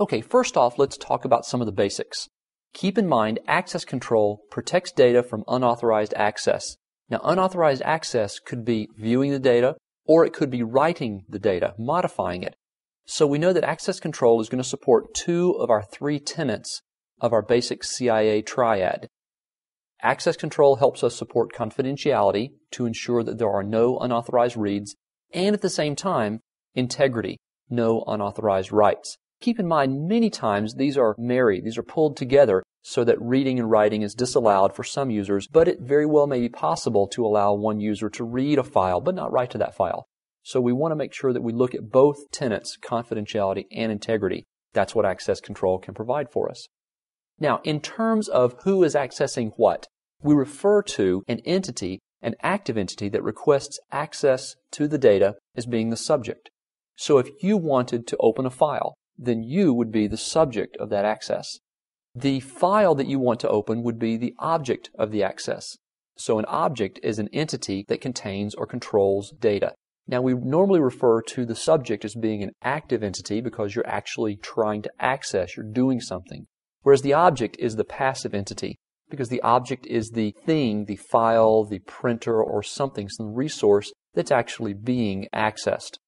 Okay, first off, let's talk about some of the basics. Keep in mind, access control protects data from unauthorized access. Now, unauthorized access could be viewing the data, or it could be writing the data, modifying it. So we know that access control is going to support two of our three tenets of our basic CIA triad. Access control helps us support confidentiality to ensure that there are no unauthorized reads, and at the same time, integrity, no unauthorized writes. Keep in mind, many times these are married, these are pulled together so that reading and writing is disallowed for some users, but it very well may be possible to allow one user to read a file but not write to that file. So we want to make sure that we look at both tenets, confidentiality and integrity. That's what access control can provide for us. Now, in terms of who is accessing what, we refer to an entity, an active entity that requests access to the data as being the subject. So if you wanted to open a file, then you would be the subject of that access. The file that you want to open would be the object of the access. So an object is an entity that contains or controls data. Now we normally refer to the subject as being an active entity because you're actually trying to access, you're doing something. Whereas the object is the passive entity because the object is the thing, the file, the printer, or something, some resource that's actually being accessed.